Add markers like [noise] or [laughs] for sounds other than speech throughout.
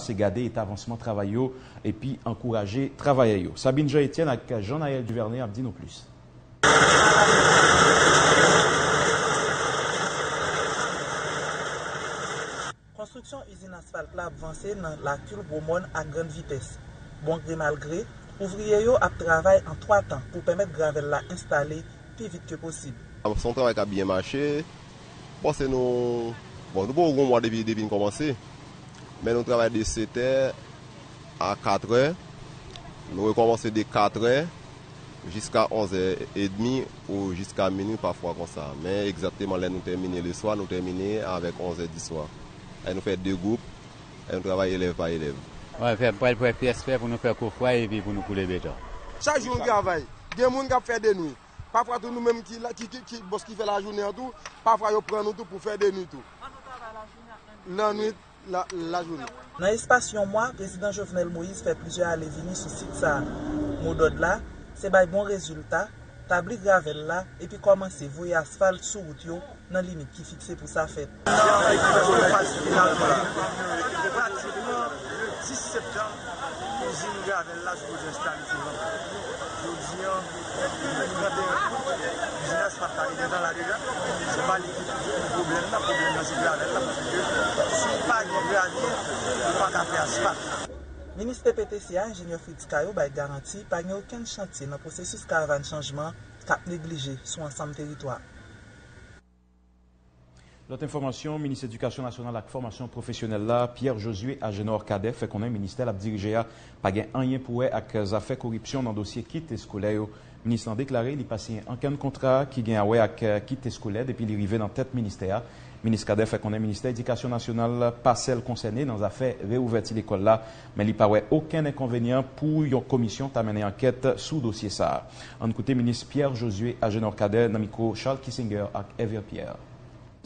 c'est garder et avancement travail et puis encourager travail Sabine Jean-Étienne avec Jean-Naël Duvernay a dit nous plus. Konstruksyon izin asfalt la avanse nan lakil Bromon a gran vites. Bon gre mal gre, ouvriye yo ap travay an 3 tan pou pemet gravel la installe pi vit ke posib. Son travay ka bien mache, pase nou, bon nou pou ou goun mwa devine komanse, men nou travay de 7 an a 4 an nou rekomanse de 4 an jiska 11 et demi ou jiska minu pafwa kon sa men egzatèman lè nou termine le swa nou termine avèk 11 et 10 swa e nou fè 2 goup e nou travay elev pa elev. wè fè pwèl pwè pwè fè pou nou fè kou fwa e vi pou nou koule beton. chak joun gavay, gen moun kap fè denoui Pafwa tou nou menm ki, ki, ki bos ki fè la jounen an tou, pafwa yo pren nou tou pou fè denoui tou. An nou travay la jounen an tou? Lan nou la, la jouni. Nan espasyon mwa, prezident Jovenel Moïse fè plizye alevini sou sit sa. moudod la, se bay bon rezultat, tabli gravel la, epi komanse voye asfalt sou wout yo nan limit ki fikse pou sa fèt. Debatibman, 6 septem, kouzine gravel la sou wout yo stani. Ministre PTCA, enjenye Fritz Kayo bay garanti pa nye oken chanti nan prosesus karavan chanjman kap neglije sou ansam teritwa. Lot informasyon, Ministre Edukasyon Nasyonal ak Formasyon Profesyonel la, Pierre-Josué Agenor Kadef, fè konen minister ap dirije a pa gen anyen pouwe ak zafè koripsyon nan dosye kit eskole yo. Ministre an deklare li pasyen anken kontra ki gen awe ak kit eskole depi li rive nan tet minister a. Ministre Kader fè konen Ministère Édikasyon Nasyonal pa sel konsernè nan zafè reouverti l'ekol la, men li pa wè okèn enkonvenyen pou yon komisyon ta menè anket sou dosye sa. An koute Ministre Pierre-Josué Agenor Kader nan mikro Charles Kissinger ak Evier Pierre.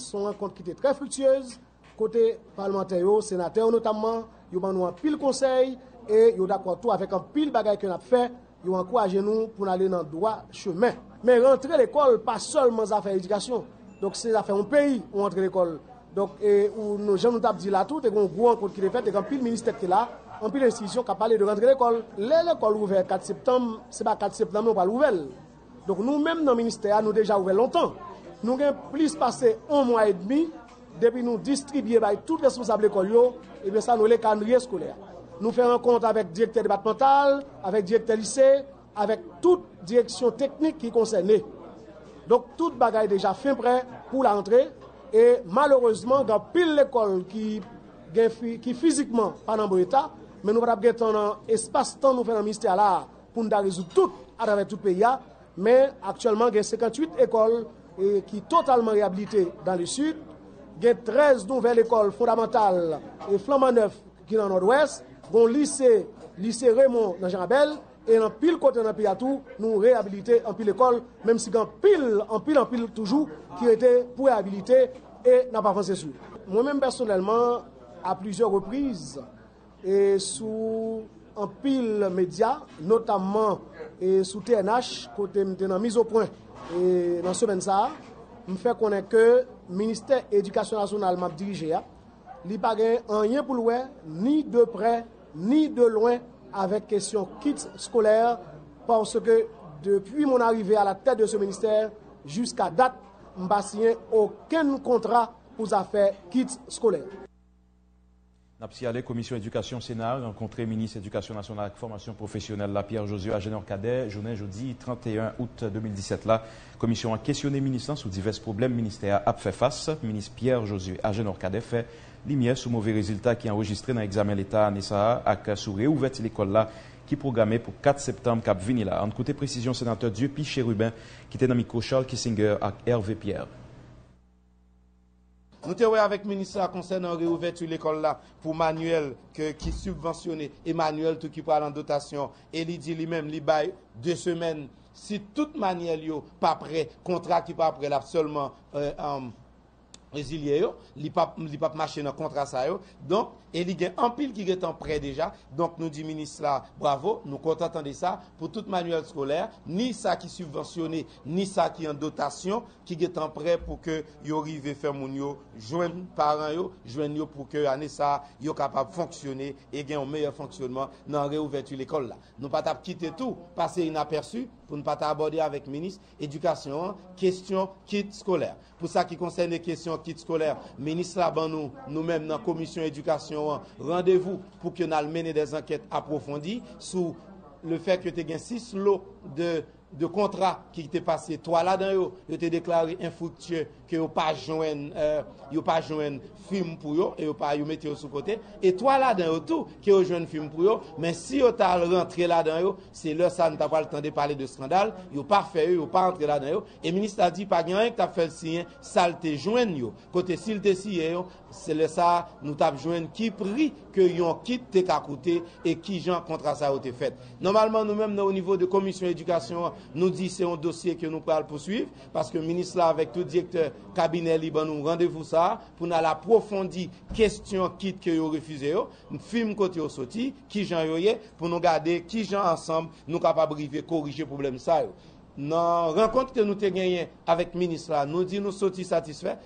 Son renkont ki te tre fructueuse, kote parlamentaryo, senater notamman, yo ban nou an pil konsey, e yo dakwa tou avèk an pil bagay ke nap fè, yo an kou aje nou pou n'ale nan doa chemen. Men rentre l'ekol pa solman zafè edikasyon, Donc c'est affaire un pays où rentrer l'école. Donc, et où nos gens nous dit là tout, et qu'on gros rencontre qui est fait, et qu'un pile ministère qui est là, un pile institution qui a parlé de rentrer l'école. L'école ouverte 4 septembre, c'est pas 4 septembre, on pas l'ouvrir. Donc nous-mêmes dans le ministère, nous déjà ouvert longtemps. Nous avons plus passé un mois et demi depuis nous distribuer par tous les responsables écoles, et bien ça, nous les calendriers scolaires. Nous faisons rencontre avec le directeur départemental, avec le directeur lycée, avec toute direction technique qui est concernée. Donc, toute bagaille déjà fin prêt pour la rentrée. Et malheureusement, dans pile l'école qui, qui physiquement pas dans bon état, mais nous avons un espace-temps nous le pour nous résoudre tout à travers tout le pays. Mais actuellement, il y a 58 écoles qui est totalement réhabilité dans le sud. Il y a 13 nouvelles écoles fondamentales et flambant neuf qui sont dans le nord-ouest. Il lycée, lycée Raymond dans. E nan pil kote nan pi atou, nou rehabilite an pil ekol, menm si gan pil, an pil an pil toujou, ki rete pou rehabilite e nan pa franse sou. Mwen menm personelman, a plizye reprise, e sou an pil media, notamman e sou TNH, kote mte nan mizopwen, e nan semen sa, m fè konen ke Ministè Edukasyon Nasyonal map dirije ya, li pa gen an yen pou lwen, ni de pre, ni de lwen, avec question kits scolaire, parce que depuis mon arrivée à la tête de ce ministère, jusqu'à date, je n'ai aucun contrat pour affaires kits scolaires. Napsi la commission éducation Sénat, rencontré ministre éducation nationale et formation professionnelle, la Pierre Josué Agénor Cadet, journée jeudi 31 août 2017 là. Commission a questionné ministre sur divers problèmes ministère a fait face. Ministre Pierre Josué Agénor Cadet fait lumière sur mauvais résultats qui enregistré dans l'examen l'État NESA avec sur réouverture l'école là qui est programmée pour 4 septembre cap vini là. En côté précision sénateur Dieu Chérubin qui était dans micro Charles Kissinger avec Hervé Pierre. Nou te wè avèk ministra konsen an reouvertu l'ekol la pou manuel ke, ki subvensyonè e manuel tou ki pal an dotasyon. E li di li mèm li bay 2 semen si tout manuel yo pa pre, kontra ki pa pre la solman euh, um, rezilye yo, li pa, li pa mache nan kontra sa yo. Donk, E li gen anpil ki getan pre deja, donk nou di minis la, bravo, nou kontantan de sa, pou tout manuel skolèr, ni sa ki subvensyonè, ni sa ki an dotasyon, ki getan pre pou ke yo rive fè moun yo, jwen paran yo, jwen yo pou ke anè sa, yo kapab fonksyonè, e gen yon meyè fonksyonman nan reouvertu l'ekol la. Nou pat ap kite tou, pase inaperçu, pou nou pat abode avèk minis, edukasyon, kestyon kit skolèr. Pou sa ki konseyne kestyon kit skolèr, minis la ban nou, nou mèm nan komisyon edukasyon, rendez-vous pour que nous des enquêtes approfondies sur le fait que tu aies 6 lots de de kontra ki te pase to ala dan yo, yo te deklari infruktye ke yo pa jwen euh, yo pa jwen film pou yo e yo pa yo mette yo sou kote, e to ala dan yo tou ke yo jwen film pou yo men si yo ta rentre la dan yo se lè sa nou ta pal tende pale de skandal yo pa fe yo, yo pa rentre la dan yo e minister di pa gen yon ta fel siyen sal te jwen yo, kote sil te siyen yo se lè sa nou ta jwen ki pri ke yon kit te kakoute e ki jan kontra sa yo te fet normalman nou men nou o nivou de komisyon edukasyon nous dit c'est un dossier que nous pouvons poursuivre parce que le ministre là avec tout directeur cabinet libre nous rendez-vous ça pour nous approfondir question quitte que vous refusé nous film côté au sorti qui j'en pour nous garder qui j'en ensemble nous capables de corriger problème ça dans rencontre que nous avons gagné avec le ministre là nous dit nous sortis satisfaits.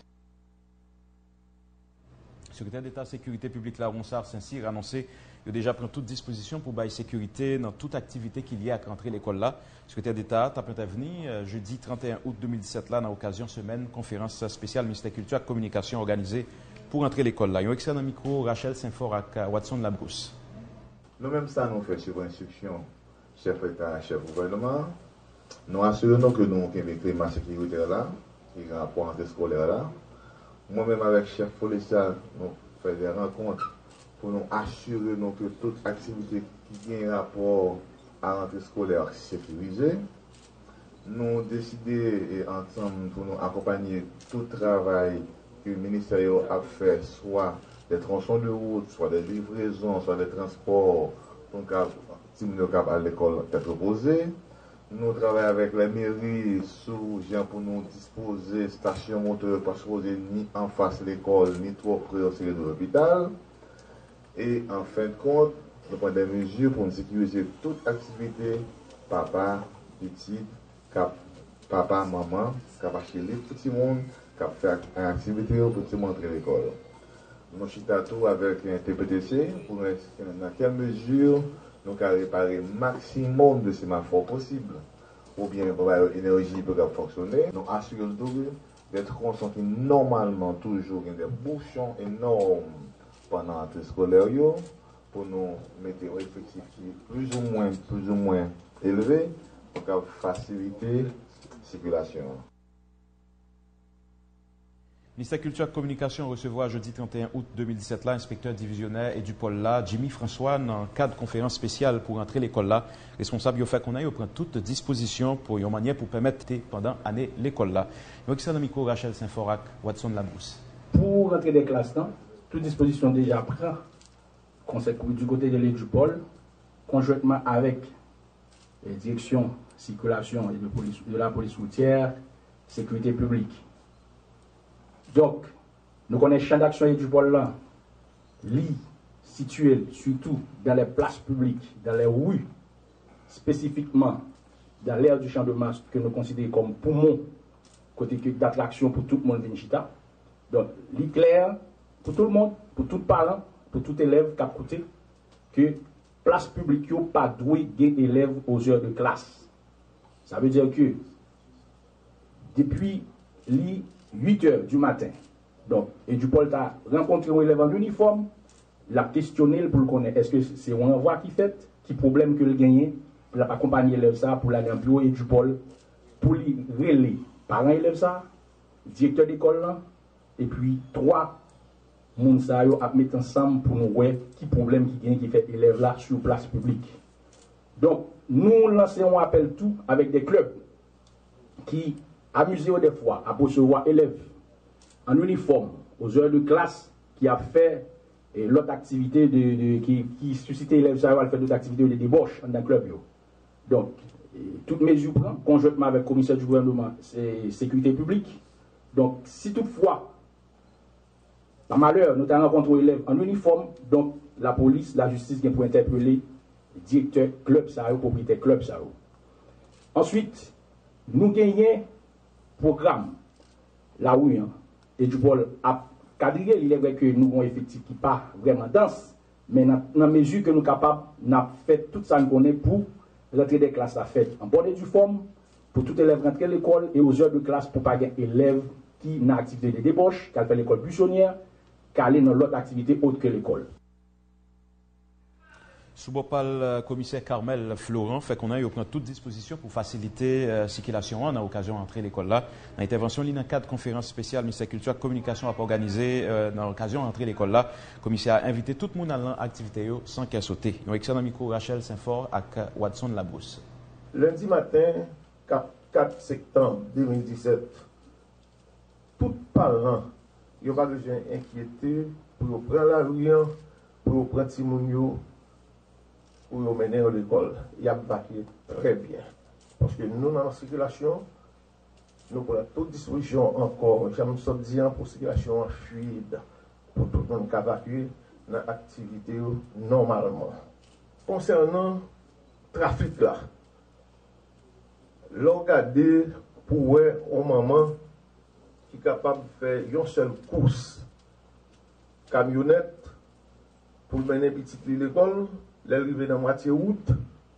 Secrétaire d'État sécurité publique la Ronsard Saint-Cyr a annoncé il a déjà pris toute disposition pour bailler sécurité dans toute activité qu'il y a à rentrer l'école là. Le secrétaire d'État a intervenu euh, jeudi 31 août 2017 là, dans l'occasion semaine conférence spéciale ministère culture et communication organisée pour entrer l'école là. Il y a un excellent micro, Rachel Saint-Fort euh, Watson Labrousse. Nous-mêmes, ça nous fait sur instruction, chef d'État, chef gouvernement. Nous assurons que nous avons un climat sécuritaire là, qui est rapport entre scolaire là. Moi-même, avec chef policier, nous faisons des rencontres pour nous assurer que toute activité qui a un rapport à l'entrée scolaire sécurisée. Nous décidé ensemble pour nous accompagner tout travail que le ministère a fait, soit des tronçons de route, soit des livraisons, soit des transports, que à l'école être posé. Nous travaillons avec la mairie sous pour nous disposer station moteur pas poser ni en face de l'école, ni trop près au de l'hôpital. Et en fin de compte, nous prenons des mesures pour sécuriser toute activité, papa, petit, papa, maman, qui acheter les petits monde, qui fait une activité pour montrer l'école. Nous sommes tout avec un TPTC pour dans quelle mesure nous pouvons réparer le maximum de sémaphores possibles ou bien l'énergie peut fonctionner. Nous assurons d'être qui normalement toujours des bouchons énormes pendant l'entrée scolaire pour nous mettre un effectif plus ou moins, plus ou moins élevé pour faciliter la circulation. Ministère Culture et Communication recevra jeudi 31 août 2017 l'inspecteur divisionnaire et du pôle là, Jimmy François, dans le cadre de conférence spéciale pour entrer l'école là. Responsable, il fait qu'on aille prendre toute disposition pour une manière pour permettre pendant l'année l'école là. Donc, c'est micro Rachel Saint-Forac, Watson Labrousse. Pour entrer des classes, toute disposition déjà prise du côté de l'Édupol, conjointement avec les directions circulation et de, de la police routière, sécurité publique. Donc, nous connaissons champ d'action Édupol là, lit situé surtout dans les places publiques, dans les rues, spécifiquement dans l'air du champ de masse que nous considérons comme poumon côté d'attraction pour tout le monde Vinchita. Donc, l'éclair, pour tout le monde, pour tout parent, pour tout élève qui a coûté, que place publique n'a pas doué élèves aux heures de classe. Ça veut dire que depuis les 8 heures du matin, donc, et du a rencontré un élève en uniforme, l'a questionné pour le connaître. Est-ce que c'est un envoi qui fait, qui problème que le gagné, pour accompagner l'élève ça, pour l'aller en bureau et du Paul, pour lui relayer parents élèves ça, directeur d'école et puis trois moun sa yo ap met ensemble pour nous voir qui problème qui gagne qui fait élève là sur place publique. Donc, nous lançons un appel tout avec des clubs qui amusent des fois à recevoir élèves en uniforme aux heures de classe qui a fait l'autre activité de, qui, qui suscitait élèves ça à faire d'autres activités de débauche dans le club. Donc, toutes mesures prend conjointement avec le commissaire du gouvernement, c'est sécurité publique. Donc, si toutefois Par malheur, nous avons rencontré élèves en uniforme, donc la police, la justice vient pour interpeller le directeur club Sao, propriétaire club Sao. Ensuite, nous gagnons programme. Là où hein, et du bol a cadré, il est vrai que nous avons effectif qui pas vraiment dense, mais dans la mesure que nous sommes capables, nous avons fait tout ça nous connaît pour rentrer des classes à fait en bonne et due forme, pour tout élève rentrer à l'école et aux heures de classe pour pas élèves qui n'ont activité de débauche, qui fait l'école buissonnière, aller dans l'autre activité autre que l'école. Sous le commissaire Carmel Florent fait qu'on a eu toute disposition pour faciliter la circulation en occasion d'entrer l'école là. L'intervention dans le cadre de conférence spéciale ministère Culture et Communication a organisé euh, dans l'occasion d'entrer l'école là. Le commissaire a invité tout le monde à l'activité sans qu'elle saute. Nous avons micro Rachel Saint-Fort et Watson Labrousse. Lundi matin, 4 septembre 2017, tout parents, ils pas besoin d'inquiéter pour prendre la rue, pour prendre Timounio pour nous mener à l'école. Il a bâti très bien. Parce que nous, dans la circulation, nous prenons toute disposition encore, j'aime dit, pour la circulation fluide, pour tout le monde qui évacuer dans l'activité normalement. Concernant le trafic là, regarder pour un moment est capable de faire une seule course camionnette pour mener petit l'école, L'arrivée dans moitié août, le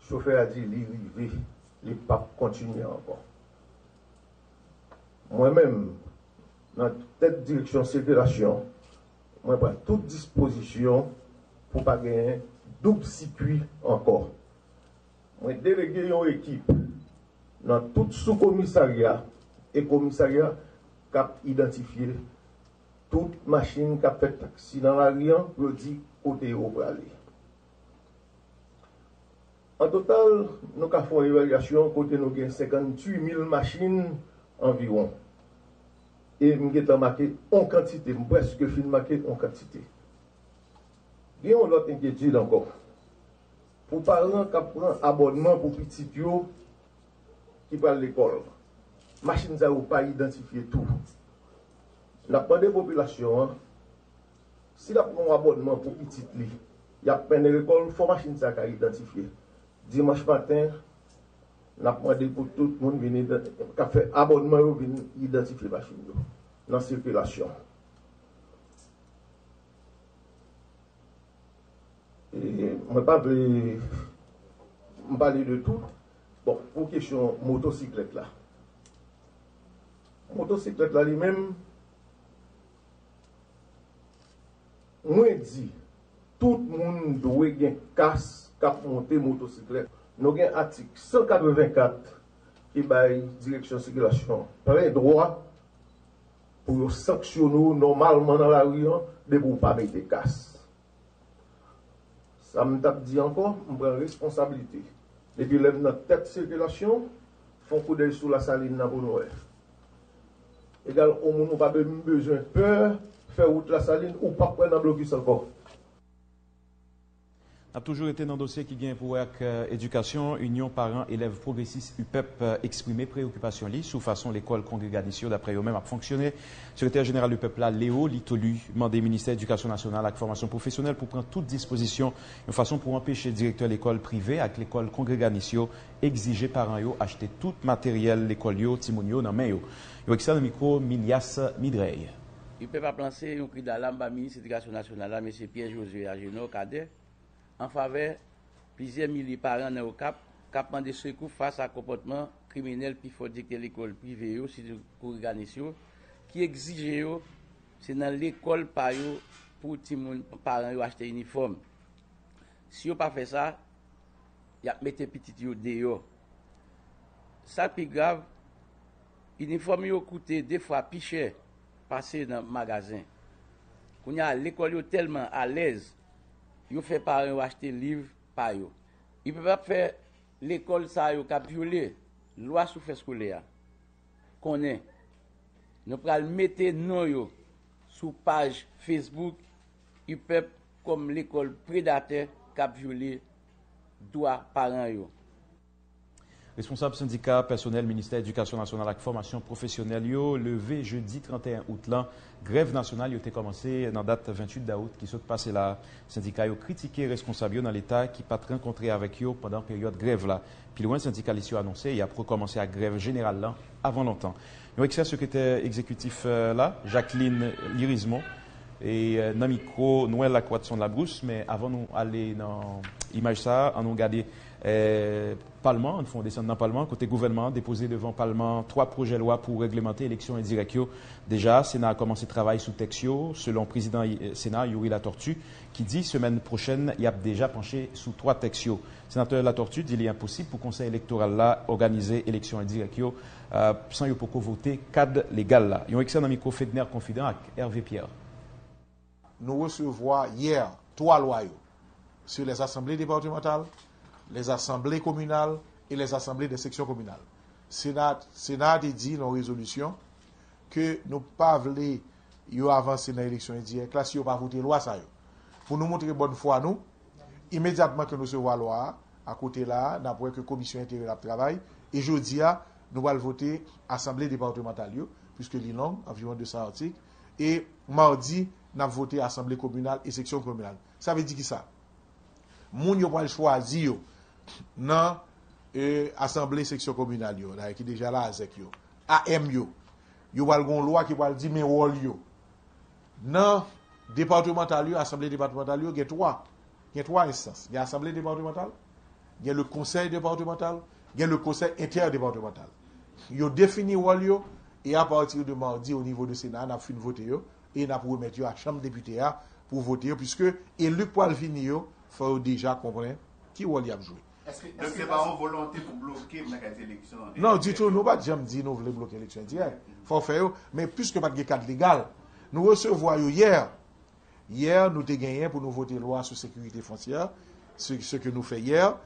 chauffeur a dit l'arrivée, il pas continuer encore. Moi-même, dans cette direction circulation, moi prends toute disposition pour pas gagner double circuit encore. Moi délégué une équipe dans tout sous-commissariat et commissariat kap identifiye tout machin kap fet taksi nan la riyan pou di kote yo prale. An total, nou ka fon evalyasyon kote nou gen 58.000 machin anviron. E mge ta make an kantite, mpweske fin make an kantite. Gen yon lot enkyetil ankon. Pou paran kap pran abonman pou pitit yo ki pal l'ekol. Machines n'ont pas identifié tout. La des populations, hein, si la prend un abonnement pour petit il y a peine l'école, il faut machine ça identifier. Dimanche matin, n'a demandé pour tout le monde venir fait abonnement pour venir identifier la machine dans la circulation. Et je ne pas parler de tout. Bon, pour question motocyclette là. Motocyclette là lui-même, moi dit, tout le monde doit avoir casse kap monte motosiklet. Nou gen atik 184 ki bay direksyon sikilasyon. Pren drwa pou yo saksyon nou normalman nan la riyan de pou pa mette kas. Sa m tap di ankon, m pren responsabilite. De ki lev nan tet sikilasyon, fon kou sou la salin nan pou nou. Egal, ou moun nou pa be m bezwen peur, fe wout la salin ou pa pren nan blokis ankon. A toujours été dans le dossier qui vient pour l'éducation, euh, Union parents élèves progressistes UPEP euh, exprimé préoccupation li sous façon l'école congréganisation d'après eux-mêmes a fonctionné. Secrétaire général UPEP là, Léo Litolu, demandé ministère de l'Éducation nationale avec formation professionnelle pour prendre toute disposition, une façon pour empêcher le directeur de l'école privée avec l'école congréganisation exiger parents yo acheter tout matériel l'école yo, timonio dans main yo. Yo le micro Milias Midrey. Pas lancer un cri d'alarme ministre de l'Éducation nationale, M. Pierre-Josué Agenor Cadet an fave plizye mili paran nan ou kap, kapman de sekou fasa kompotman kriminel pi fodik de l'ekol prive yo, si de kou organisyon, ki egzije yo, se nan l'ekol pa yo pou ti moun paran yo achete uniform. Si yo pa fe sa, yap mette pitit yo deyo. Sa pi grav, uniform yo koute defwa pi chè pase nan magazin. Koun ya l'ekol yo telman alèz yo fe pare yo achete liv pa yo. I pe pa fe l'ekol sa yo kap viole, lwa sou fe skole ya. Konen, nou pral mette nou yo sou page Facebook, i pep kom l'ekol predate kap viole doa paran yo. Responsable syndicat personnel Ministère Éducation Nationale ak Formation Professionnelle yo, leve jeudi 31 outlan, grève nationale a été commencé dans date 28 août qui s'est passé là. Syndicat a critiqué responsable dans l'état qui pas rencontré avec eux pendant période grève là. Puis loin syndicaliste a annoncé il a recommencé à grève générale là avant longtemps. Nous avec secrétaire exécutif euh, là Jacqueline Lirismo et euh, Noël Lacroix de la brousse mais avant nous aller dans l'image ça on nous regarder euh, Parlement, font descendre dans le Parlement, côté gouvernement, déposé devant le Parlement trois projets de loi pour réglementer l'élection indirecte. Déjà, Sénat a commencé le travail sous Texio, selon le président euh, Sénat, Yuri Latortu, qui dit semaine prochaine, il a déjà penché sous trois Texio. Sénateur Latortu dit qu'il est impossible pour le Conseil électoral là organiser l'élection indirecte euh, sans y voter cadre légal là. Ont excellent micro Fedner confident avec Hervé Pierre. Nous recevons hier trois lois sur les assemblées départementales les assemblées communales et les assemblées des sections communales. Sénat, Sénat a dit dans résolution que nous pas voulons avancer dans l'élection indienne, là, si on pas voter loi ça. Pour nous montrer bonne foi nous, immédiatement que nous recevons la loi, à côté là, nous avons que commission intérieure travail et jeudi nous allons voter assemblée départementale puisque l'ILONG, environ 200 articles et mardi nous avons voté assemblée communale et section communale. Ça veut dire qui ça Moun yo pral choisir nan e, asemble seksyon komunal yo, nan e ki deja la azek yo, AM yo, yo wal gon lwa ki wal di men wol yo. Nan departemental yo, asemble departemental yo, gen 3, gen 3 instans. Gen asemble departemental, gen le konsey departemental, gen le konsey interdepartemental. Yo defini wol yo, e a partir de mardi au nivou de Sénat, nap fin vote yo, e nap remet yo a chanm depute ya pou vote yo, puisque eluk pou al vini yo, fwa yo deja kompren ki wol yap jwe. Donc c'est pas une volonté pour bloquer l'élection Non, du tout, nous pas jamais dit nous voulons bloquer l'élection hier. Faut faire mais puisque pas de cadre légal, nous recevons hier. Hier, nous avons gagné pour nous voter loi sur sécurité foncière, ce, ce que nous fait hier.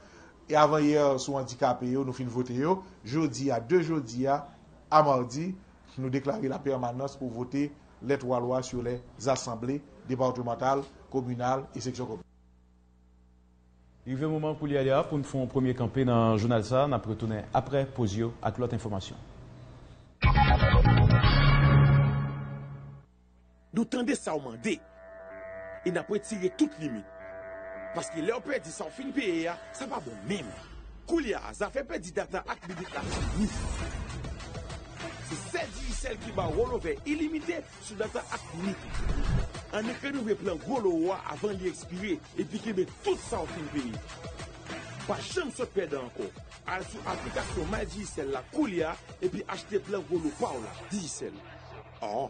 Et avant hier, sur handicapé, nous finissons voter. Jeudi à deux jeudi à, à mardi, nous déclarer la permanence pour voter les trois lois sur les assemblées départementales, communales et sections communes. Il y a un moment pour aller pour nous faire un premier campé dans le journal ça. Nous retourner après Posio avec l'autre information. Nous tendez ça au mandé. Et n'a pas tiré toute limite. Parce que peut dire ça, fin payer, ça va bon même. Koulia, ça fait perdre data avec la C'est cette celle qui va relever illimité sur data avec An ekre nou ve plan gwo lo wa avan li ekspire epi kebe tout sa ou fin peyi. Pa chan sot pede anko. Al sou aplikasyon la kou li a epi achete plan ou la Digicel. An.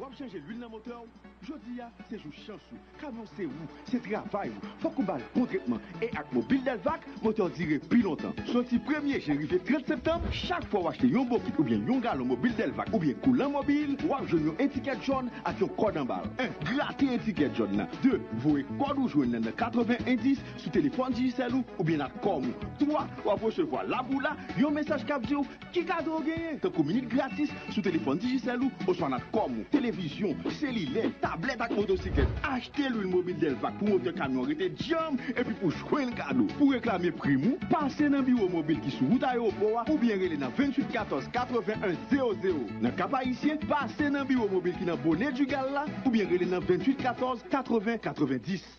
Wap chanje l'huile nan moteur Jodi ya, se jou chansou Kamyon se ou, se travay ou. Fok ou bal bon tretman E ak mobil Delvac, moteur dire pi lontan Soti premye jenrive 30 septembre. Chak fwa wachte yon bokit ou bien yon galon mobil Delvac. Ou bien koulan mobil Wap jwen yon etiket joun ak yon kod an bal 1. Grati etiket joun nan 2. Vou e kod ou jwen nan 80 indis Sou telefon digicel ou ou bien ak kom ou. 3. Wap vwa la bou la Yon mesaj kap di ou ki kado genye Tenkou minute gratis sou telefon digicel ou Ou swan ak kom ou télévision, cellulaire, tablette avec motocyclette. Achetez l'huile mobile Delvac pour monter camion jam et puis pour jouer le cadeau. Pour réclamer primo, passez dans le bureau mobile qui sous route aéroport ou bien relais dans 28 14 81 00. Dans cap haïtien, passez dans le bureau mobile qui dans bonnet du gala ou bien relais dans 28 14 80 90.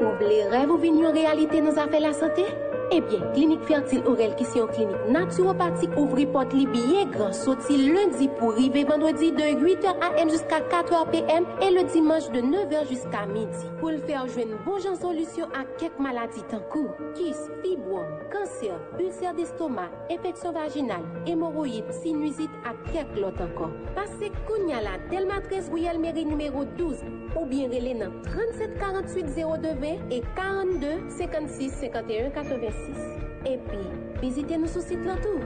Oubliez rêve ou réalité nous a fait la santé? Ebyen, klinik Fertil Orel ki se yon klinik naturopatik ouvri pot li biye gran soti lundi pou rive vendredi de 8h am jusqu'a 4h pm e le dimanche de 9h jusqu'a midi. Pou l fè anjwen bon jan solusyon a kek maladi tankou, kis, fibrom, kanser, ulcer d'estoma, efeksyon vaginal, hemoroid, sinuzit a kek lot ankon. Pase kounya la Delma 13 Rouyel Meri n° 12 ou bien rele nan 37 48 0220 e 42 56 51 86. eksersis. Epi, vizite nou sou sit lan tou.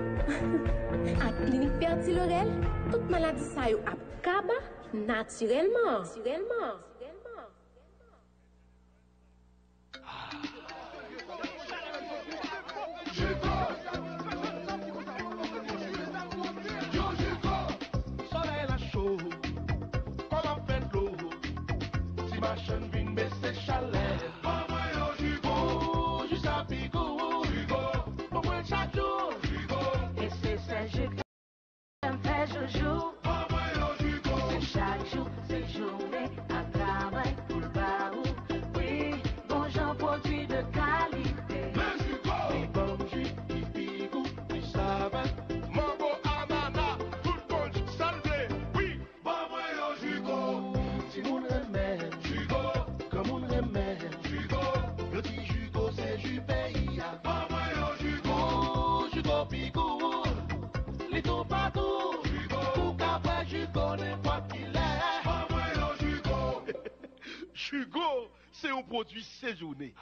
[laughs] Ak klinik perti lorel, tout maladi sa yo ap kaba, naturelman. Jugo, c'est un produit séjourné.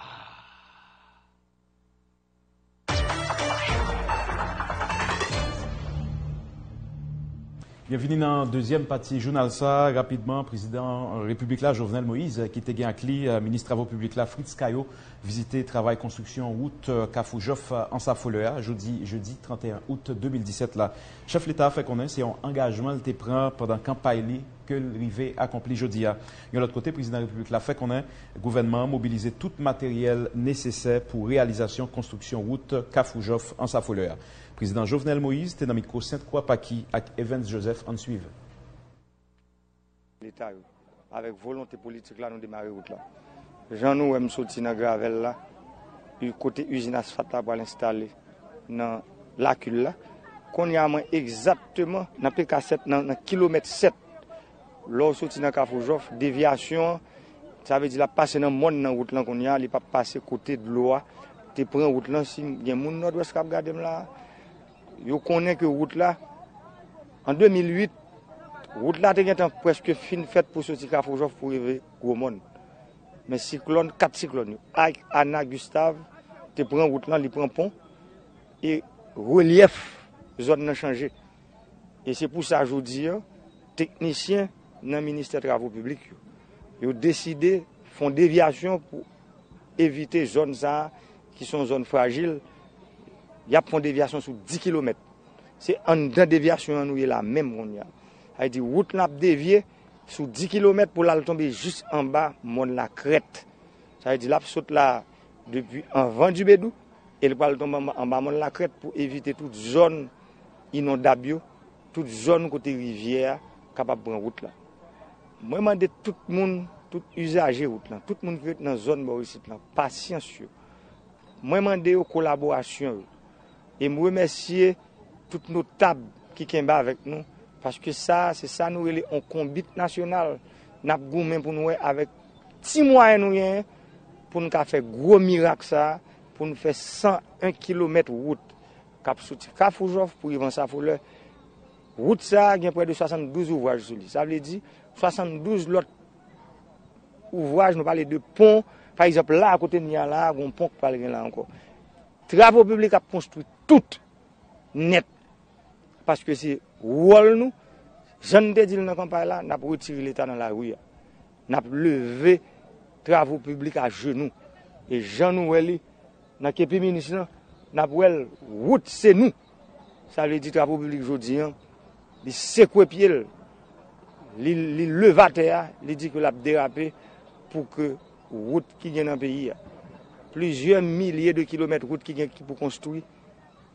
Bienvenue dans la deuxième partie journal ça. Rapidement, président République là, Jovenel Moïse, qui était à Cli, ministre travaux publics là, Fritz Caillot, visité travail construction route Kafoujof en Safolea, jeudi, jeudi 31 août 2017 là. Chef l'État a fait connaître c'est un engagement qu'il prend pendant campagne que l'arrivée accompli jeudi. Et de l'autre côté, le président de la République l'a fait qu'on le gouvernement mobilisé tout matériel nécessaire pour réalisation construction route Kafoujof en Safolea. Président Jovenel Moïse, était dans le micro Sainte-Croix-Paki avec Evans Joseph en suivre. L'État, avec volonté politique, là, nous démarrons route là. Jean nous aime sortir dans Gravel là, côté usine asphalte pour l'installer dans la cul là. Qu'on y a exactement dans PK7, dans kilomètre 7, lò soti nan Kafoujof, devyasyon, sa ve di la pase nan moun nan wout lan kon ya, li pa pase kote dloa, te pren wout lan si gen moun nord-west kap gade m la. Yo konen ke wout la, an 2008, wout la te gen tan preske fin fèt pou soti Kafoujof pou rive gwo moun. Men siklon, kat siklon yo. Ak, Ana, Gustave, te pren wout lan, li pren pon, e relief zon nan chanje. E se pou sa joudi yo, teknisyen, nan Ministèr Travou Publik yo. Yo deside fon devyasyon pou evite zon sa ki son zon fragil. Yap fon devyasyon sou 10 km. Se an dan devyasyon an nou ye la menm kon ya. Hay di wout nap devye sou 10 km pou la l tombe jist an ba moun la kret. Sa hay di lap sot la depi an van du bedou el pal tombe an ba moun la kret pou evite tout zon inondabyo, tout zon kote rivyè kapap pran wout la. Mwen mande tout moun, tout usaje wout lan, tout moun ki nan zon bo wisit lan, pasyans yo. Mwen mande yo kolaborasyon yo. E mwen remersye tout nou tab ki kenba avèk nou, paske sa, se sa nou ele on kombit nasyonal, nap goumen pou nou wè avèk ti mwayen nou yen, pou nou ka fè gwo mirak sa, pou nou fè 101 km wout. Kap souti Kafoujof pou Ivan Safouleur, Route sa gen pre de 72 ouvraje sou li. Sa vle di, 72 lot ouvraje nou pale de pon. Par exemple, la akote ni an la, goun pon ki pale gen la anko. Travo publik ap konstruit tout net. Paske se wol nou, jan de dil nan kampay la, nap retiri l'Etat nan la ouya. Nap leve travo publik a genou. E genou nou weli, nan kepi minis nan, nap wel, route se nou. Sa vle di travo publik jodi an. li sekwe pye l, li, li levate a, li di ke l ap derape pou ke wout ki gen nan peyi a. Plizye milye de kilometre wout ki gen ki pou konstoui,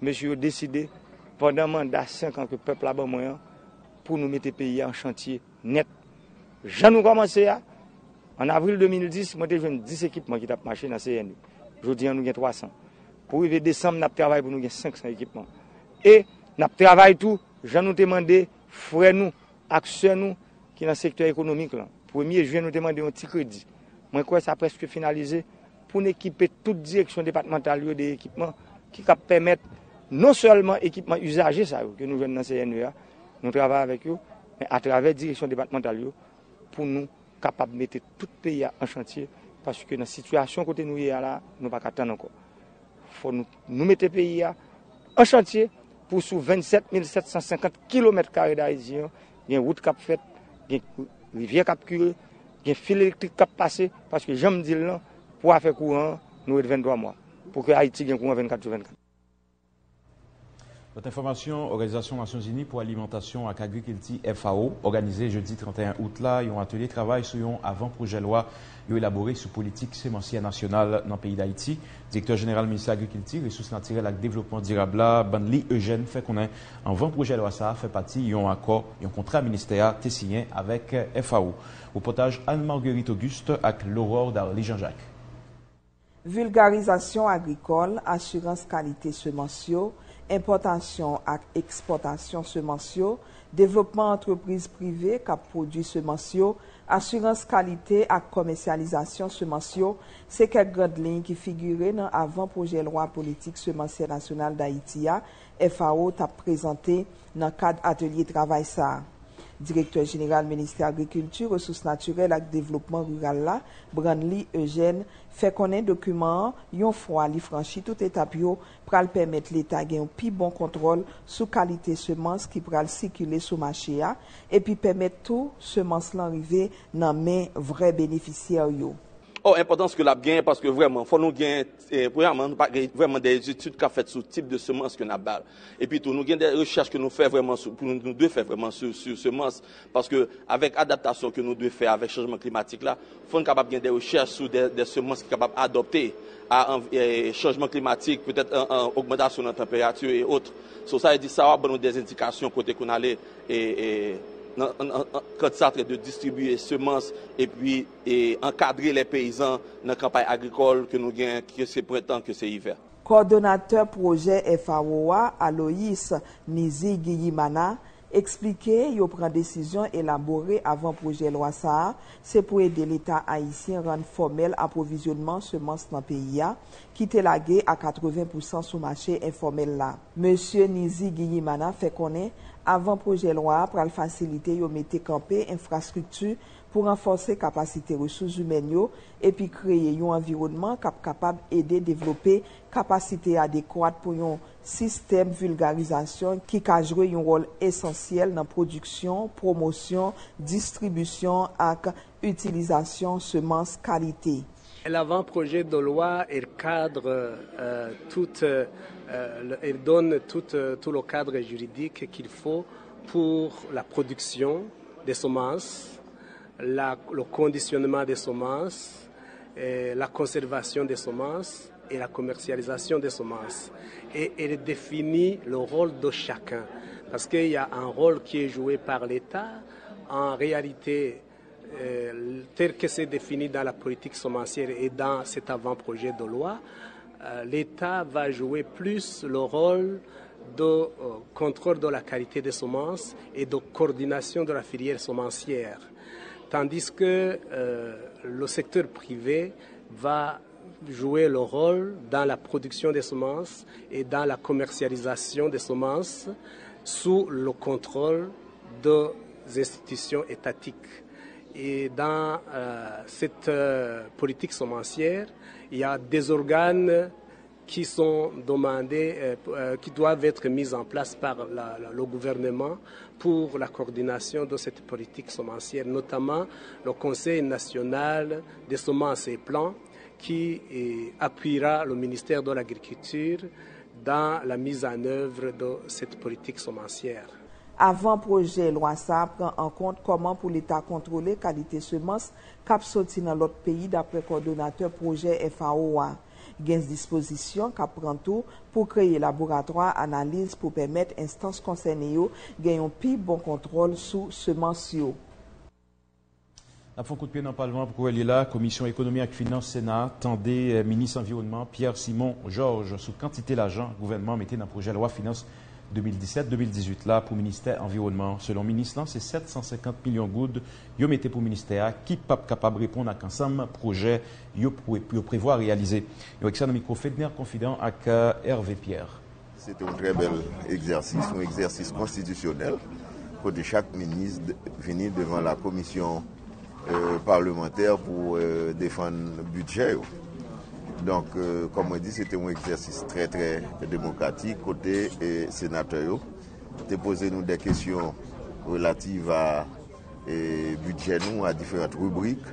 mèche yo deside, pandan manda 5 an ke pepl aban mwen, pou nou mette peyi an chantiye net. Jan nou komanse a, an avril 2010, mwen te jwen 10 ekipman ki tap mache nan CNU. Jodi an nou gen 300. Pou yve Desem nap travay pou nou gen 500 ekipman. E nap travay tou, jan nou te mande fre nou, aksyon nou ki nan sektor ekonomik lan. Premier juen nou te mande yon ti kredi. Mwen kwen sa preske finalize pou n'ekipe tout direksyon departemental yo de ekipman ki kap pemet non selman ekipman usaje sa yo ke nou jwen nan CNEA, nou travay avèk yo, men a atrave direksyon departemental yo pou nou kapap mette tout peya an chantye paske nan situasyon kote nou ye ala nou pa katan anko. Fon nou, nou mette peya an chantye pou sou 27750 km2 d'Haïtien, gen wout kap fet, gen rivye kap kure, gen fil elektrik kap pase, paske jom dil nan, pou a fè kouran nou et 23 mwa, pou ke Haiti gen kouran 24 ou 24. Notre information, Organisation Nations Unies pour Alimentation et Agriculture FAO, organisée jeudi 31 août là, un atelier travail sur un avant-projet loi élaboré sur politique sémencière nationale dans le pays d'Haïti. Directeur général ministère de l'Agriculture, Ressources naturelles et Développement durable là, Banli Eugène, fait qu'on a un avant-projet loi ça fait partie d'un accord, un contrat ministériel signé avec FAO. Reportage Anne-Marguerite Auguste avec l'Aurore d'Arly Jean-Jacques. Vulgarisation agricole, assurance qualité sementio, importasyon ak eksportasyon semansyo, devlopman antreprise prive kap prodwi semansyo, asurans kalite ak komensyalizasyon semansyo, se kek gradlin ki figure nan avan proje lwa politik semansye nasyonal da Itiya, FAO tap prezante nan kad atelier travay sa. Direktèr General Ministè Agrikulture, Ressources Naturelles ak Développement Rural la, Branly Eugène, fè konen dokumen yon fwa li franchi tout etap yo pral permèt l'Etat gen yon pi bon kontrol sou kalite semans ki pral sikile sou machè ya epi permèt tou semans lan rive nan men vre beneficyè yo. Or, importans ke la gen, paske vreman, fò nou gen, vreman, vreman de etude ka fèt sou tip de semans ke nabal. E pi tou, nou gen de rechèche ke nou fè vreman, pou nou dwe fè vreman sou semans, paske avèk adaptasyon ke nou dwe fè avèk chanjman klimatik la, fò nou kapab gen de rechèche sou de semans ki kapab adopte a chanjman klimatik, pwetèt an augmentasyon nan temperatur e otre. Sou sa e di sa wap ban nou de indikasyon kote kon ale e... kote sa tre de distribuye semanse e pi enkadre le peyizan nan kampay agrikol ke nou gen ke se pretan ke se iver. Koordinateur proje FAOA Alois Nizi Giyimana Explike, yo pran desisyon elabore avan proje lwa sa, se pou ede l'Etat Haitien ran formel aprovizyonman semanse nan peyi ya, ki te lage a 80% sou mache informel la. Monsie Nizi Giyimana fe konen, avan proje lwa pral fasilite yo mette kampe infrastruktu pou renforse kapasite resouz humen yo epi kreye yon environnement kap kapab ede devlope kapasite adekwad pou yon sistem vulgarizasyon ki kajre yon rol esensyel nan produksyon, promosyon, distribusyon ak utilizasyon semans kalite. L'avant-projet de loi, il cadre euh, tout, euh, il donne tout, tout, le cadre juridique qu'il faut pour la production des semences, le conditionnement des semences, et la conservation des semences et la commercialisation des semences. Et il définit le rôle de chacun, parce qu'il y a un rôle qui est joué par l'État. En réalité, euh, tel que c'est défini dans la politique semencière et dans cet avant-projet de loi, euh, l'État va jouer plus le rôle de euh, contrôle de la qualité des semences et de coordination de la filière semencière. Tandis que le secteur privé va jouer le rôle dans la production des semences et dans la commercialisation des semences sous le contrôle des institutions étatiques. Et dans euh, cette euh, politique semencière, il y a des organes qui sont demandés, euh, euh, qui doivent être mis en place par le gouvernement pour la coordination de cette politique semencière, notamment le Conseil national des semences et plants qui eh, appuiera le ministère de l'Agriculture dans la mise en œuvre de cette politique semencière. Avan proje lwa sa pran an kont koman pou l'Etat kontrole kalite semans kap soti nan lot peyi dapre koordinateur proje FAOA. gen disposisyon ka pran tou pou kreye laboratoi analize pou pemet instans konsen yo genyon pi bon kontrol sou semans yo. La fon kout pye nan palman pou kouè li la, Komisyon Ekonomi ak Finans Senat, tende eh, Minis Environnement Pierre Simon Georges sou kantite l'ajan, gouvernement mette nan proje lwa Finans Senat. 2017-2018 la pou Ministère Environnement. Selon Ministre, c'est 750 millions goud yo mette pou Ministère ki pap kapab repond ak ansam proje yo prevoit réaliser. Yo nan mikro Fedner Confident Hervé Pierre. C'est un très bel exercice, un exercice constitutionnel kote chak ministre veni devan la komisyon euh, parlementaire pou euh, defan budget yo. Donk, euh, kom mwen di, se te mwen eksersis tre tre demokratik kote eh, senatoyo. Te pose nou de kesyon relative a eh, budget nou, a diferent rubrik.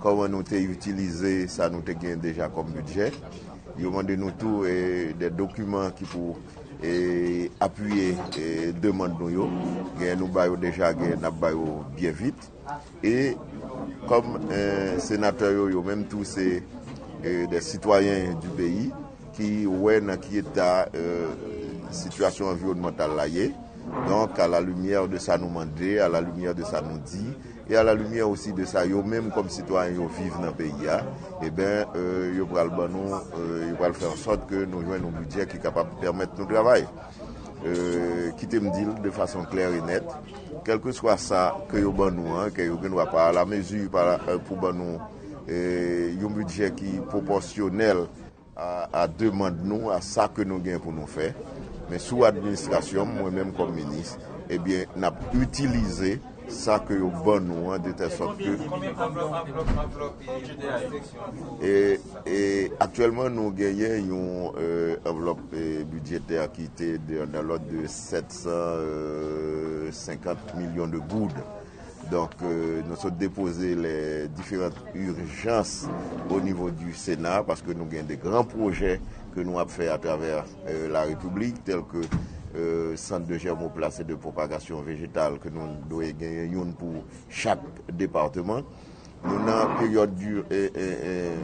Koman nou te utilize, sa nou te gen deja kom budget. Euh, euh, euh, yo mande nou tou eh, de dokumen ki pou apuye demande nou yo. Gen nou bayo deja, gen nap bayo bien vit. E kom senatoyo yo menm tou se... euh, de sitwayen du peyi ki wè nan ki eta situasyon environnemental la ye. Donk a la lumièr de sa nou mande, a la lumièr de sa nou di, e a la lumièr osi de sa yo mèm kom sitwayen yo vive nan peyi ya, e ben euh, yo pral ban nou, euh, yo pral fè an sot ke nou jwen nou budget ki kapap permèt nou travay. Euh, ki te mdil de fason kler e net kelke swa sa ke yo ban nou an, ke yo gen wap a la mezu euh, pou ban nou E yon budget ki proporsyonel a, a demande nou a sa ke nou gen pou nou fe. Men sou administrasyon, mwen menm kom menis ebyen eh nap utilize sa ke yo ban nou an de dete sot ke e, e aktuelman nou genyen yon e, euh, envelop euh, budjetè akite de an dalot de 750 milyon de goud Donc, euh, nous sommes déposés les différentes urgences au niveau du Sénat parce que nous avons des grands projets que nous avons fait à travers euh, la République, tels que euh, centre de germoplace et de propagation végétale que nous devons gagner pour chaque département. Nous avons une période euh, euh, euh,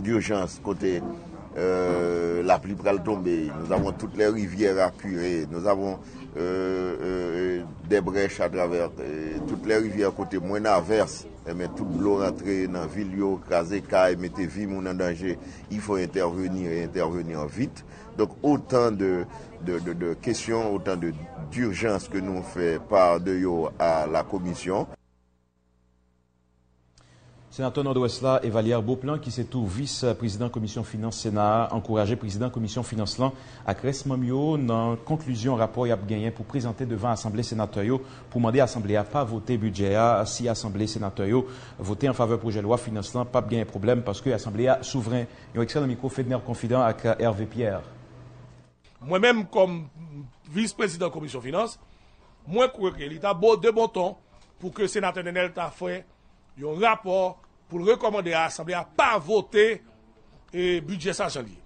d'urgence côté Euh, la pluie pral tomber. Nous avons toutes les rivières à curer. Nous avons euh, euh, des brèches à travers euh, toutes les rivières côté moins averse. Mais eh toute l'eau rentrée dans la ville, casé caille, mettez vie mon en danger. Il faut intervenir et intervenir vite. Donc autant de, de, de, de questions, autant d'urgences que nous fait part de yo à la commission. Senator Nord-Ouest la, Evalier Beauplan, ki se tou vice-prezident komisyon finance Senat, ankouraje prezident komisyon finance lan ak resman yo nan konkluzyon rapoy ap genyen pou prezante devan Assemblée Senatoyo pou mande Assemblée a pa vote budget a si Assemblée Senatoyo vote en faveur proje loi finance lan, pa genyen problem paske Assemblée a souveren. Yon ekse nan mikro Fedner Confident ak Hervé Pierre. Mwen menm kom vice-prezident komisyon finance, mwen kouke li ta bo de bon ton pou ke senatè nenel ta fwe yon rapor pou l rekomande a asamble a pa vote budget sa janliye.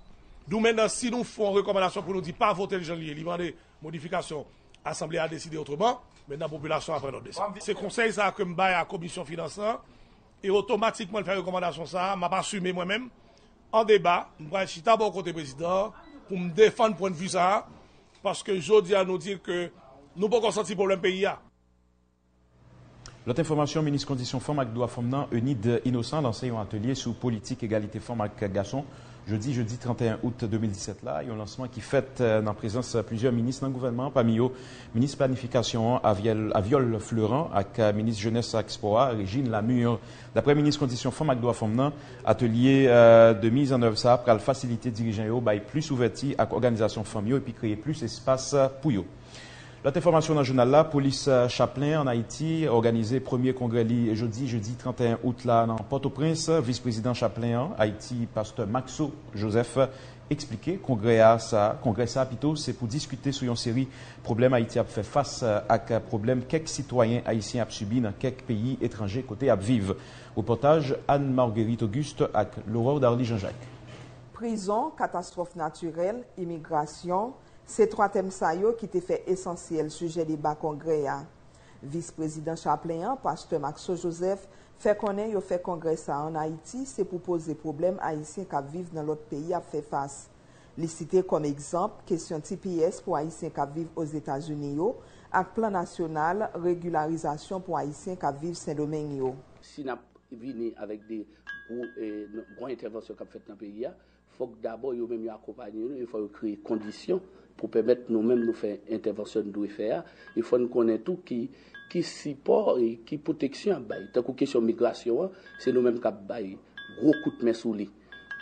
Dou men nan si nou fon rekomandasyon pou nou di pa vote janliye, li vande modifikasyon, asamble a deside otreman, men nan populasyon apre non desi. Se konsey sa kem bay a komisyon finance la, e otomatikman l fè rekomandasyon sa, m ap asume mwen menm, an deba, m wè chita bon kote prezident, pou m defan pou an visa, paske jodi an nou dir ke nou pou konsanti problem peyi ya. Lote informasyon, Minis Kondisyon Femme ak Femnan, Eunid Innocent, lansè yon atelier sou politik egalite femme ak Gasson, jeudi, jeudi 31 out 2017 la, yon lansman ki fèt nan prezans plusieurs minis nan gouvernement, pa mi yo, Minis Planifikasyon Aviol Fleurant ak Minis Jeunesse Expoa, Regine Lamure, dapre Minis Kondisyon Femme ak Doua Femnan, atelier de mise en oeuvre sa, pral fasilite dirijen yo, bay plus ouverti ak organizasyon femme yo, epi kreye plus espas pou yo. Lote informasyon nan jounal la, polis Chaplin an Haiti, organize premier kongre li jeudi, jeudi 31 out la nan Port-au-Prince, vice-prezident Chaplin an Haiti, pastor Maxo Joseph, explike kongre sa, kongre sa apito, se pou diskute sou yon seri problem Haiti ap fe fase ak problem kek sitwayen Haitien ap subi nan kek peyi etranje kote ap vive. Reportaj Anne-Marguerite Auguste ak Laurent Darly Jean-Jacques. Prison, katastrofe naturel, imigrasyon, Se troa tem sa yo ki te fe esensyel suje li ba kongre ya. Vice-prezident Chapleyan, Pastor Maxo Joseph, fe konen yo fe kongre sa an Haiti se pou pose problem Haitien kap vive nan lot peyi ap fe fas. Li cite kom ekzamp, kesyon TPS pou Haitien kap vive os Etats-Unis yo, ak plan nasyonal, regularizasyon pou Haitien kap vive Saint-Domingue yo. Si nap vini avek de gwen eh, intervensyon kap fet nan peyi ya, fok d'abo yo mèm yo akopanyen yo, yo fok yo kreye kondisyon pou pèmèt nou mèm nou fè intervensyon nou e fè a, e fò nou konè tou ki, ki sipor e ki poteksyon bay. Takou kesyon migrasyon, se nou mèm kap bay, gro kout mè sou li.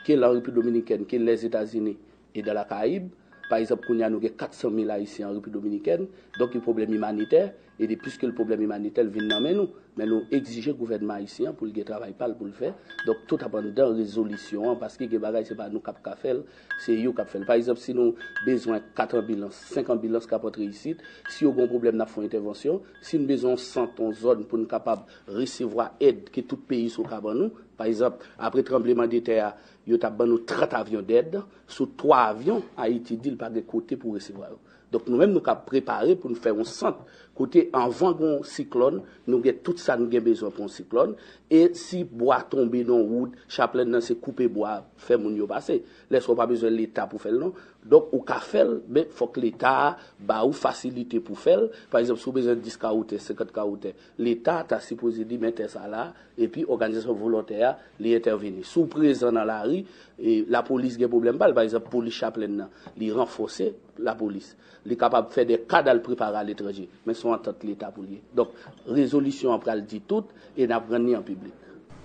Ke la Repu Dominikèn, ke les Etats-Unis, e de la Kaib, par exemple, koun ya nou ge 400.000 Haitien en Repu Dominikèn, donk yon problem imanitèr, E de plus ke l problem imanitel vin nan men nou, men nou exije gouvernement Haitien pou l ge travay pal pou l fe, dok tout apan dan rezolisyon an, paske ge bagay se pa nou kap ka fel, se yo kap fel. Par exemple, si nou bezwen 4 ambulans, 5 ambulans kap atre yisit, si yo bon problem na fon intervensyon, si nou bezwen 100 ton zon pou nou kapab resevwa ed ki tout peyi sou kap an nou, par exemple, apre trembleman de teya, yo tap ban nou 30 avyon ded, sou 3 avyon, Haiti di l pa de kote pou resevwa yo. Dok nou men nou kap prepare pou nou fe yon sant, kote anvan goun siklon, nou gen tout sa nou gen bezon pou siklon, E si boya tombe nan woud, chaplen nan se koupe boya, fe moun yo pase. Les wap abezen l'Etat pou fel nan. Dok ou ka fel, be fok l'Etat ba ou fasilite pou fel. Par exemple, sou bezen 10 kaoute, 50 kaoute, l'Etat ta sipoze di mette sa la, epi organizasyon volontea li interveni. Sou prezen nan la ri, e, la polis gen problem bal, par exemple, polis chaplen nan, li renfose la polis. Li kapab fe de kadal prepara l'etreji, men son antot l'Etat pou li. Dok, rezolisyon apral di tout, e nap renni anpi.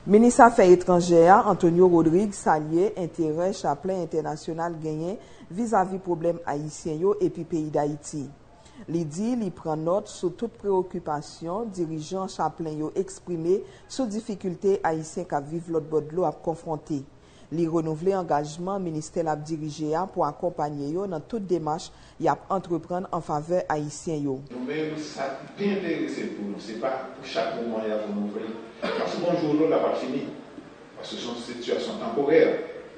Ministre Affaires étrangères Antonio Rodrigue salye interè chaplè internasyonal genyen vis-à-vis problem Haitien yo epi peyi d'Haïti. Li di li pren not sou tout preokupasyon dirijan chaplen yo eksprime sou difikulte Haitien ka vive lot bodlo ap konfronte. Li renouvle engajman minister lab dirije a pou akompanye yo nan tout demache yap entrepren an fave Haitien yo. Nou men, sa pe interese pou nou, se pa pou chak mouman yap renouvle. Kase moun joun nou la pa fini. Pase son situasyon temporel,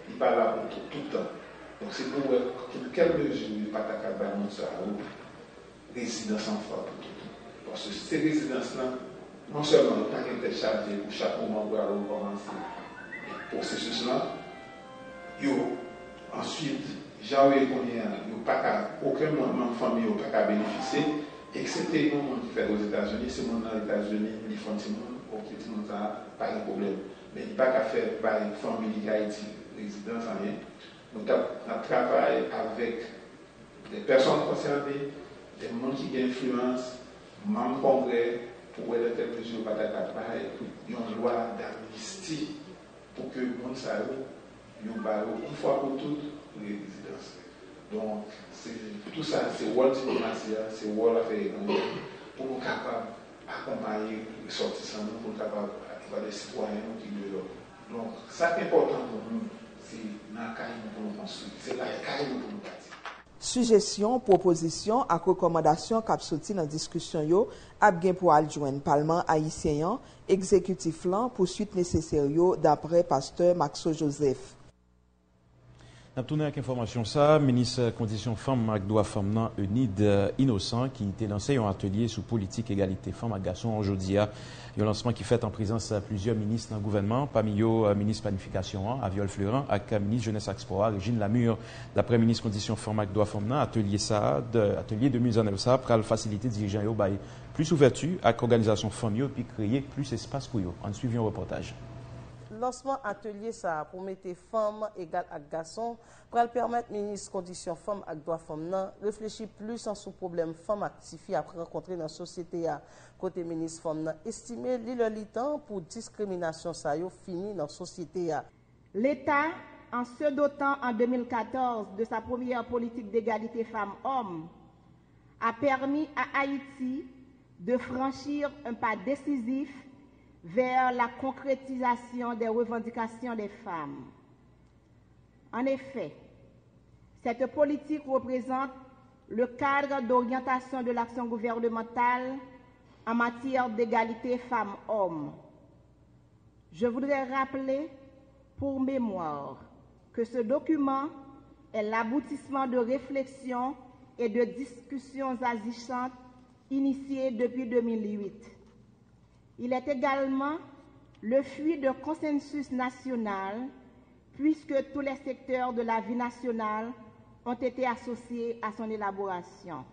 li pa la pou tout, toutan. Don se pou wè, kel bejou patakal ba moun sa ou, rezidans an fwa pou toutan. Pase se rezidans nan, non seman nou tanke te chavye pou chak mouman wè alou komanse. Pour ces choses-là, j'avais qu'on n'y a pas aucun membre de famille n'a pas bénéficier, que c'était le moment qui fait aux États-Unis, c'est mon aux États-Unis, ils font des le monde pas de problème. Mais il n'y a pas qu'à faire par une famille qui a été résidence en rien. Nou travay avèk de person konservé, de moun ki gen influence, moun kongre, pou wè de tel pezyon patak apay, yon barreau une fois pour toutes une résidence. Donc, tout ça, c'est World Diplomatie, c'est World Affaires étrangères, pour nous capables d'accompagner les sortissants, pour nous capables d'accompagner les citoyens qui développent. Donc, ça qui est important pour nous, c'est la caille pour nous construire, c'est la caille pour nous bâtir. Sujesyon, proposisyon ak rekomandasyon kap soti nan diskusyon yo ap gen pou aljwen palman Haitien, ekzekutif lan pou suite neseseryo dapre pasteur Maxo Joseph. Nap toune ak informasyon sa, Menis Kondisyon Femme ak Doa Femme nan Unid Innocent ki te lanse yon atelier sou politik egalite Femme ak Gason anjoudia. Yon lansman ki fet en prizans plusieurs menis nan gouvenman, pa mi yo Menis Planifikasyon an, Aviol Fleuran, ak Menis Jeunesse Explora, Regine Lamure, dapre Menis Kondisyon Femme ak Doa Femme nan, atelier sa, atelier 2019 sa, pral fasilite dirijan yo baye plus ouvertu ak organizasyon Femme yo pi kreye plus espas kou yo. An suivi yon reportaj. lansman atelier sa pou mette fom egal ak gason pral permette menis kondisyon fom ak doa fom nan, reflechi plus an sou problem fom ak ti fi ap renkontre nan sosyete ya. Kote menis fom nan estime li le litan pou diskriminasyon sa yo fini nan sosyete ya. L'État, en se dotant en 2014 de sa première politique d'égalité femmes-hommes, a permis à Haïti de franchir un pas décisif vers la concrétisation des revendications des femmes. En effet, cette politique représente le cadre d'orientation de l'action gouvernementale en matière d'égalité femmes-hommes. Je voudrais rappeler pour mémoire que ce document est l'aboutissement de réflexions et de discussions agissantes initiées depuis 2008. Il est également le fruit de consensus national puisque tous les secteurs de la vie nationale ont été associés à son élaboration.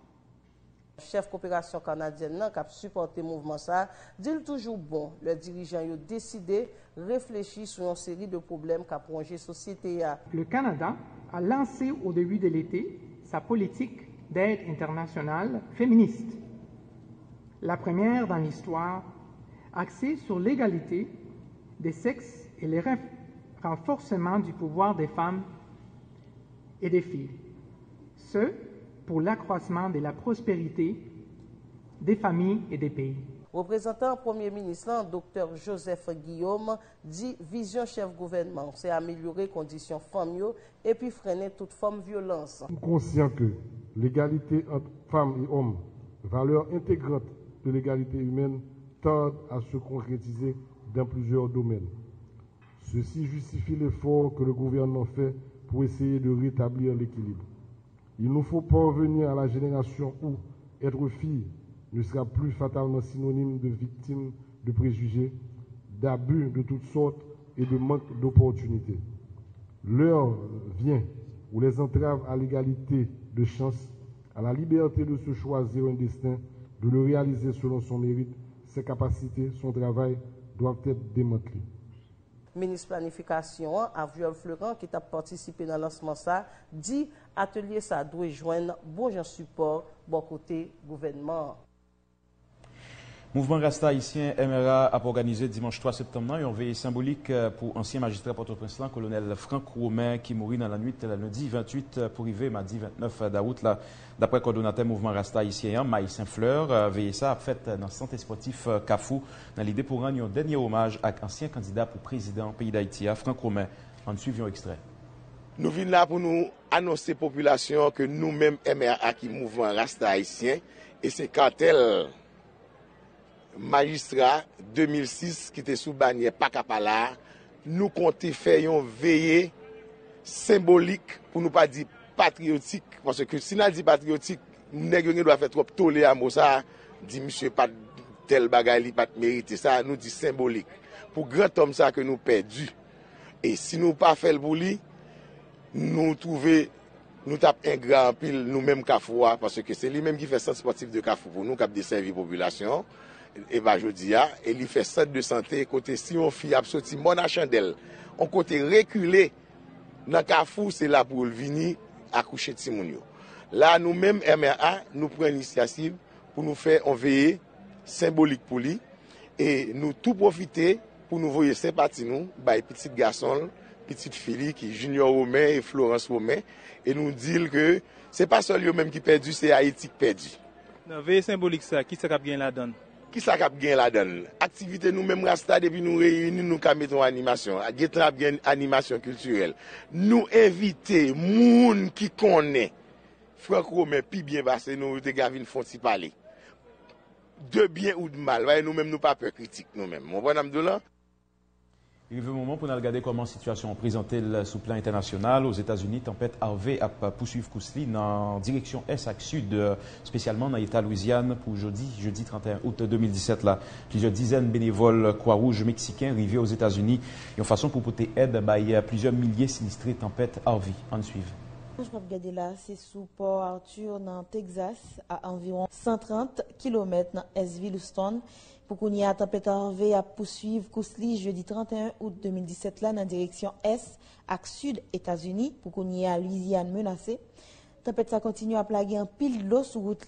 Chef coopération canadienne qui a supporté le mouvement ça, dit toujours bon, le dirigeant a décidé de réfléchir sur une série de problèmes qu'a plongé la société. Le Canada a lancé au début de l'été sa politique d'aide internationale féministe, la première dans l'histoire axé sur l'égalité des sexes et le renforcement du pouvoir des femmes et des filles. Ce, pour l'accroissement de la prospérité des familles et des pays. Représentant Premier ministre, Dr Joseph Guillaume, dit vision chef gouvernement, c'est améliorer conditions familiales et puis freiner toute forme de violence. Conscient que l'égalité entre femmes et hommes, valeur intégrante de l'égalité humaine, tardent à se concrétiser dans plusieurs domaines. Ceci justifie l'effort que le gouvernement fait pour essayer de rétablir l'équilibre. Il nous faut parvenir à la génération où être fille ne sera plus fatalement synonyme de victime de préjugés, d'abus de toutes sortes et de manque d'opportunités. L'heure vient où les entraves à l'égalité de chance, à la liberté de se choisir un destin, de le réaliser selon son mérite, ses capacités, son travail doivent être démantelés. Ministre planification, Aviol Fleuran, qui a participé dans le lancement ça, dit atelier ça doit joindre bon support bon côté gouvernement. Mouvement Rasta haïtien MRA a organisé dimanche 3 septembre une veillée symbolique euh, pour ancien magistrat Port-au-Prince, colonel Franck Romain, qui mourit dans la nuit le lundi 28 pour arriver mardi 29 d'août. D'après coordonnateur Mouvement Rasta haïtien, Maï Saint-Fleur, euh, veillée ça a fait dans le centre sportif euh, Cafou, dans l'idée pour rendre un dernier hommage à l'ancien candidat pour président pays d'Haïti, Franck Romain. En suivant extrait. Nous venons là pour nous annoncer la population que nous-mêmes MRA qui Mouvement Rasta haïtien, et c'est cartel magistra 2006 ki te sou banye pakapala, nou konti fè yon veye sembolik pou nou pa di patriotik. Pwase ke si nan di patriotik, nè genye do a fè trop tole a mousa, di msye pat tel bagay li pat merite sa, nou di sembolik. Pou gran tom sa ke nou perdi. E si nou pa fèl pou li, nou trouve... Nou tap en gran pil nou menm kafou pwase ke se li menm ki fè sens sportif de kafou pou nou kap de servi populasyon. Eva Jodia, e li fe sat de sante, kote si yon fi ap soti mona chandel, an kote rekule, nan ka fou se la pou l vini akouche ti moun yo. La nou menm MRA, nou pren inisiativ pou nou fe an veye symbolik pou li, e nou tou profite pou nou voye sempati nou, bay petit gason, petit fili ki Junior Romain e Florence Romain, e nou dil ke se pa sol yo menm ki perdi, se Haiti ki perdi. Nan veye symbolik sa, ki se kap gen la dan? Ki sa kap gen la den? Aktivite nou menm rasta depi nou reyuni nou ka meton animasyon. Getan ap gen animasyon kulturel. Nou evite moun ki konen. Frank Romain pi bien basen nou te gavin fonsi pale. De bien ou de mal. Vaye nou menm nou pa pe kritik nou menm. Moun bon amdou lan? Il est le moment pour nous regarder comment la situation est présentée sous plan international. Aux États-Unis, tempête Harvey a poursuivi Kousli dans direction Est à Sud, spécialement dans l'État Louisiane pour jeudi, jeudi 31 août 2017. Là, plusieurs dizaines de bénévoles Croix-Rouge mexicains arrivés aux États-Unis et en façon pour porter aide bah, plusieurs milliers sinistrés tempête Harvey. En suivre. Je regarder là, c'est sous Port Arthur, dans Texas, à environ 130 km dans Esville-Houston. Pour qu'on y Harvey à poursuivre Kousli jeudi 31 août 2017 là dans direction est à sud États-Unis pour qu'on y a Louisiane menacée. Tempête continue à plaguer un pile l'eau sur route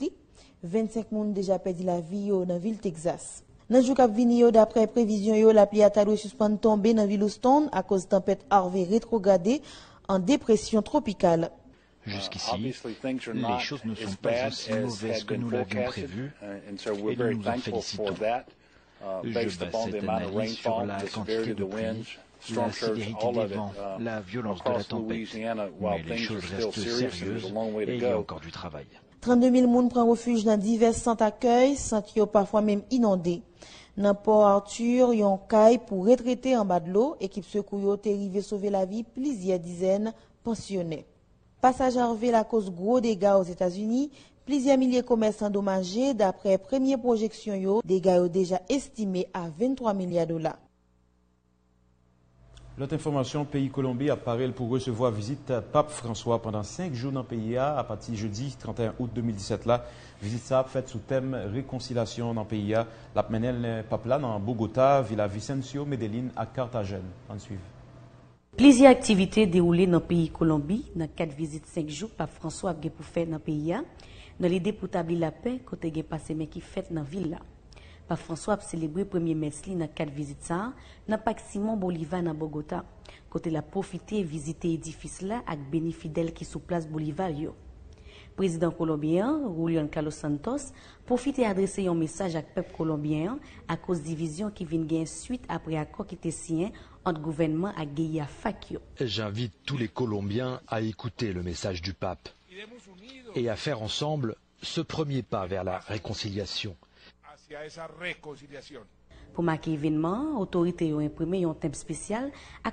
25 personnes déjà perdu la vie dans la ville Texas. Dans le jour qui d'après prévision, la pluie a suspend tomber dans la ville Houston à cause de tempête Harvey rétrogradée en dépression tropicale. Jusqu'ici, les choses ne sont pas aussi mauvaises que nous l'avions prévu et nous nous en félicitons. Je base cette analyse sur la quantité de pluie, la sévérité des vents, la violence de la tempête. Mais les choses restent sérieuses et il y a encore du travail. 32 000 personnes prennent refuge dans divers centres d'accueil, centres parfois même inondés. Dans Port Arthur, ils ont caille pour retraiter en bas de l'eau. Équipe secours est arrivée sauver la vie plusieurs dizaines pensionnés. Passage Harvey la cause gros dégâts aux États-Unis. Plusieurs milliers de commerces endommagés. D'après première projection, dégâts déjà estimés à 23 milliards de dollars. L'autre information, pays Colombie apparaît pour recevoir visite Pape François pendant cinq jours dans le pays à partir jeudi 31 août 2017 là. Visite ça faite sous thème réconciliation dans le pays La menel pape là dans Bogota, Villa Vicencio, Medellín à Cartagène. En suivre. Plezi aktivite deroule nan peyi Kolombi nan kat vizit 5 jou pa François gen pou fè nan peyi an nan lide pou tabli la pe kote gen pase men ki fèt nan vil la. Pa François ap selebri premye mesli nan kat vizit sa nan pak Simon Bolivar nan Bogota kote la profite vizite edifis la ak beni fidel ki sou plas Bolivar yo. Prezident Kolombien, Roulion Carlos Santos, profite adrese yon mesaj ak pep Kolombien ak os divizyon ki vin gen suite apre akor ki te siyen entre gouvernement et Guaya Fakio. J'invite tous les Colombiens à écouter le message du pape et à faire ensemble ce premier pas vers la réconciliation. Pour marquer l'événement, autorités ont imprimé un thème spécial à